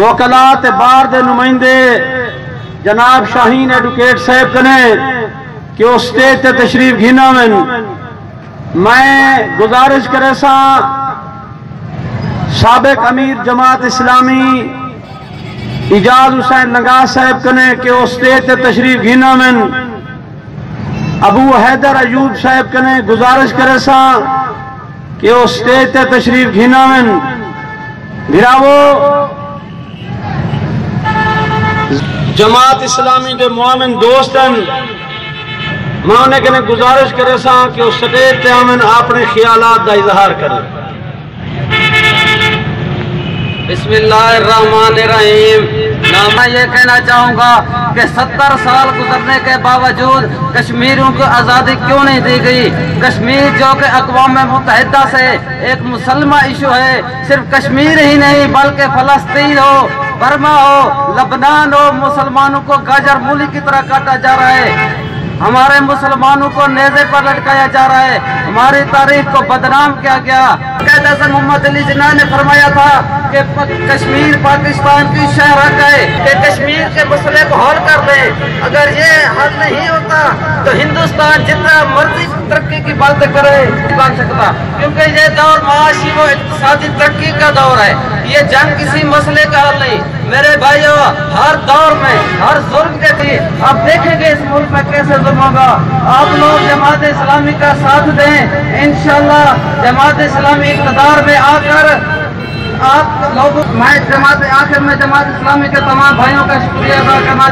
وکلات بار دے نمائندے جناب شاہین ایڈوکیٹ صاحب کنے کہ وہ اسٹیج تے تشریف گھینا من۔ میں گزارش کرے سا، سابق امیر جماعت اسلامی اجاز حسین لنگا صاحب کنے کہ وہ اسٹیج تے تشریف گھینا من۔ ابو حیدر ایوب صاحب کنے گزارش کرے سا کہ وہ اسٹیج تے تشریف گھینا من۔ گھراو جماعت اسلامی دے مومن دوست ہیں۔ میں انہیں کہنے گزارش کرے سا کہ وہ سٹیج تے آمن اپنے خیالات دا اظہار کرے۔ بسم اللہ الرحمن الرحیم۔ میں یہ کہنا چاہوں گا کہ ستر سال گزرنے کے باوجود کشمیریوں کو آزادی کیوں نہیں دی گئی؟ کشمیر جو کہ اقوام متحدہ سے ایک مسلمہ ایشو ہے، صرف کشمیر ہی نہیں، بلکہ فلسطین ہو، برما ہو، لبنان ہو، مسلمانوں کو گاجر مولی کی طرح کاٹا جا رہا ہے۔ ہمارے مسلمانوں کو نیزے پر لٹکایا جا رہا ہے۔ ہماری تاریخ کو بدنام کیا گیا۔ محمد علی جناح نے فرمایا تھا کہ کشمیر، پاکستان کی شہر ہے کہ کشمیر کے مسئلے کو حل کر دے۔ اگر یہ حل نہیں ہوتا تو ہندوستان جتنا مرضی ترقی کی باتیں کرے بن سکتا۔ کیونکہ یہ دور معاشی و اقتصادی ترقی کا دور ہے۔ یہ جنگ کسی مسئلے کا حل نہیں۔ میرے بھائیو، ہر دور میں ہر ظلم کے بھی آپ دیکھیں گے اس ملک میں کیسے ظلم ہوگا۔ آپ لوگ جماعت اسلامی کا ساتھ دیں۔ انشاءاللہ جماعت اسلامی اقتدار میں آ کر آپ لوگوں میں جماعت آخر میں جماعت اسلامی کے تمام بھائیوں کا شکریہ ادا کرنا